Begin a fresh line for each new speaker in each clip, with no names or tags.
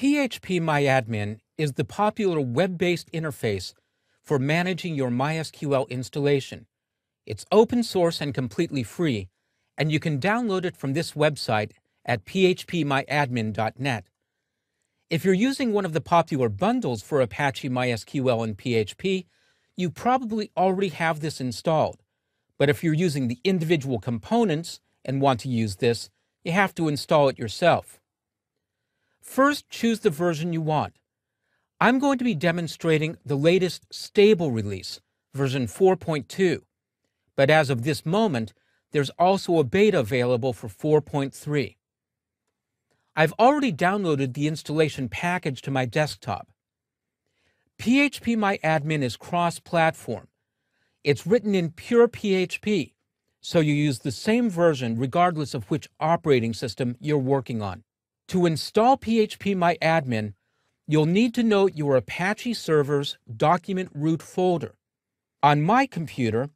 phpMyAdmin is the popular web-based interface for managing your MySQL installation. It's open source and completely free, and you can download it from this website at phpmyadmin.net. If you're using one of the popular bundles for Apache MySQL and PHP, you probably already have this installed. But if you're using the individual components and want to use this, you have to install it yourself. First, choose the version you want. I'm going to be demonstrating the latest stable release, version 4.2. But as of this moment, there's also a beta available for 4.3. I've already downloaded the installation package to my desktop. phpMyAdmin is cross-platform. It's written in pure PHP, so you use the same version regardless of which operating system you're working on. To install phpMyAdmin, you'll need to know your Apache server's document root folder. On my computer,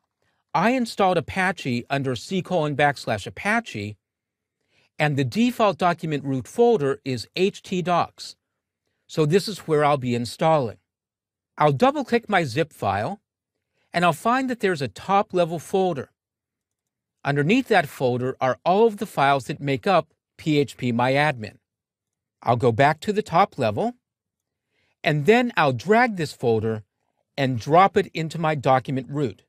I installed Apache under C colon backslash Apache, and the default document root folder is htdocs. So this is where I'll be installing. I'll double click my zip file, and I'll find that there's a top level folder. Underneath that folder are all of the files that make up phpMyAdmin. I'll go back to the top level, and then I'll drag this folder and drop it into my document root.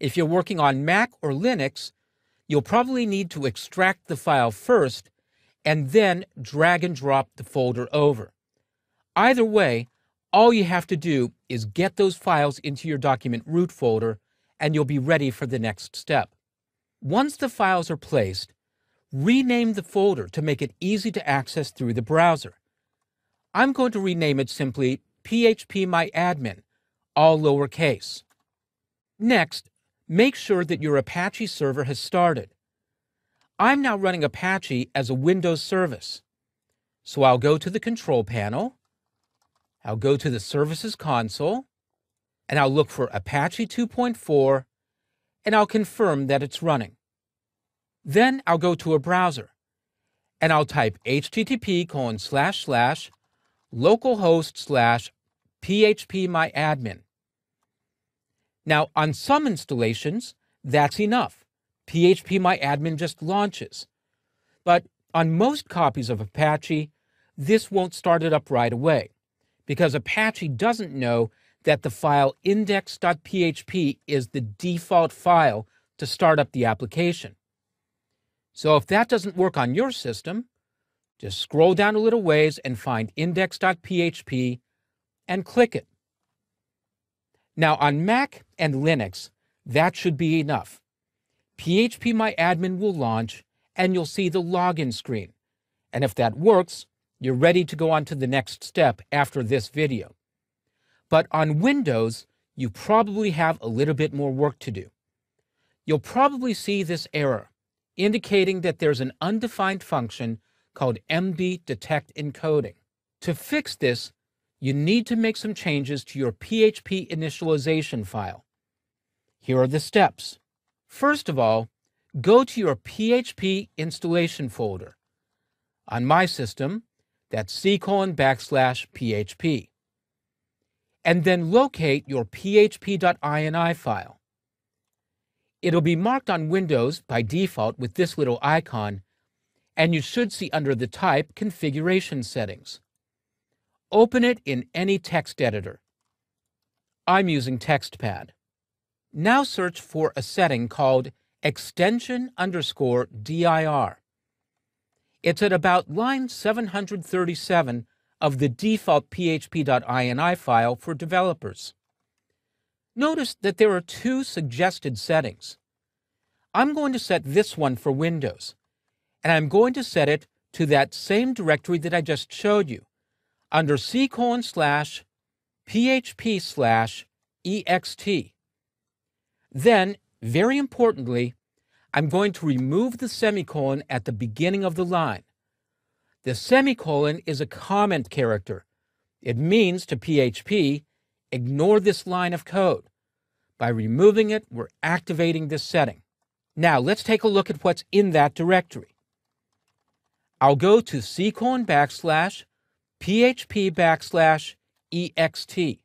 If you're working on Mac or Linux, you'll probably need to extract the file first and then drag and drop the folder over. Either way, all you have to do is get those files into your document root folder and you'll be ready for the next step. Once the files are placed, rename the folder to make it easy to access through the browser. I'm going to rename it simply phpMyAdmin, all lowercase. Next, make sure that your Apache server has started. I'm now running Apache as a Windows service. So I'll go to the control panel, I'll go to the services console, and I'll look for Apache 2.4, and I'll confirm that it's running. Then I'll go to a browser and I'll type http colon slash slash localhost slash phpMyAdmin. Now, on some installations, that's enough. phpMyAdmin just launches. But on most copies of Apache, this won't start it up right away because Apache doesn't know that the file index.php is the default file to start up the application. So if that doesn't work on your system, just scroll down a little ways and find index.php and click it. Now on Mac and Linux, that should be enough. phpMyAdmin will launch and you'll see the login screen. And if that works, you're ready to go on to the next step after this video. But on Windows, you probably have a little bit more work to do. You'll probably see this error indicating that there's an undefined function called MB detect encoding. To fix this, you need to make some changes to your PHP initialization file. Here are the steps. First of all, go to your PHP installation folder. On my system, that's C colon backslash PHP. And then locate your php.ini file. It'll be marked on Windows by default with this little icon, and you should see under the type configuration settings. Open it in any text editor. I'm using TextPad. Now search for a setting called extension underscore dir. It's at about line 737 of the default php.ini file for developers. Notice that there are two suggested settings. I'm going to set this one for Windows, and I'm going to set it to that same directory that I just showed you, under c colon slash php slash ext. Then, very importantly, I'm going to remove the semicolon at the beginning of the line. The semicolon is a comment character. It means to PHP ignore this line of code. By removing it, we're activating this setting. Now let's take a look at what's in that directory. I'll go to c colon backslash php backslash ext.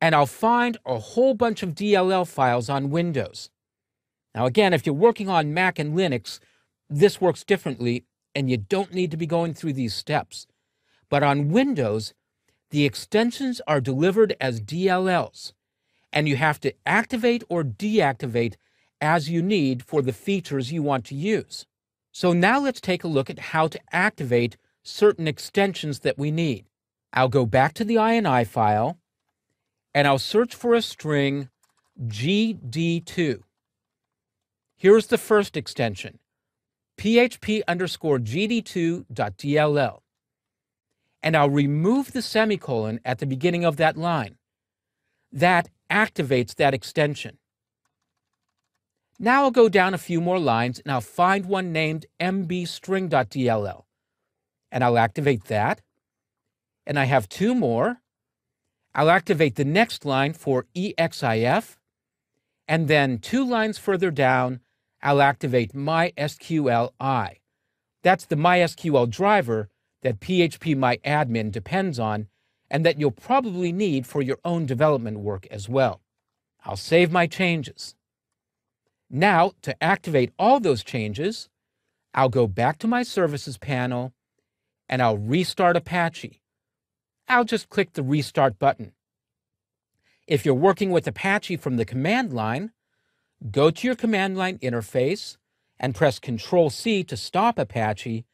And I'll find a whole bunch of DLL files on Windows. Now, again, if you're working on Mac and Linux, this works differently, and you don't need to be going through these steps. But on Windows, the extensions are delivered as DLLs, and you have to activate or deactivate as you need for the features you want to use. So now let's take a look at how to activate certain extensions that we need. I'll go back to the INI file, and I'll search for a string GD2. Here's the first extension, php underscore gd2.dll. And I'll remove the semicolon at the beginning of that line. That activates that extension. Now I'll go down a few more lines and I'll find one named mbstring.dll. And I'll activate that. And I have two more. I'll activate the next line for EXIF. And then two lines further down, I'll activate MySQLi. That's the MySQL driver that PHP phpMyAdmin depends on and that you'll probably need for your own development work as well. I'll save my changes. Now, to activate all those changes, I'll go back to my Services panel and I'll restart Apache. I'll just click the Restart button. If you're working with Apache from the command line, go to your command line interface and press Control C to stop Apache,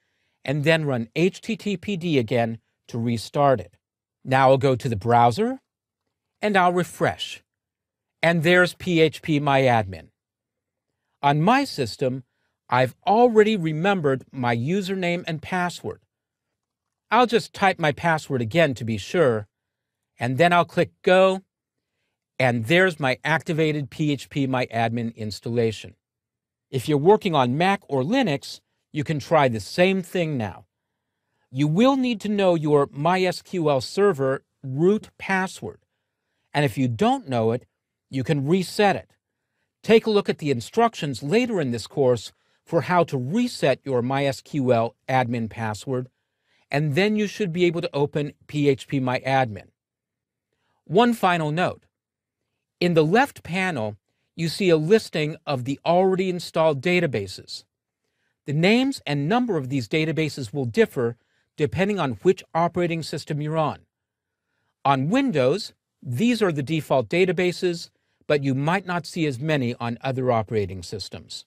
and then run HTTPD again to restart it. Now I'll go to the browser and I'll refresh. And there's phpMyAdmin. On my system, I've already remembered my username and password. I'll just type my password again to be sure, and then I'll click Go, and there's my activated PHP phpMyAdmin installation. If you're working on Mac or Linux, you can try the same thing now. You will need to know your MySQL server root password, and if you don't know it, you can reset it. Take a look at the instructions later in this course for how to reset your MySQL admin password, and then you should be able to open phpMyAdmin. One final note. In the left panel, you see a listing of the already installed databases. The names and number of these databases will differ depending on which operating system you're on. On Windows, these are the default databases, but you might not see as many on other operating systems.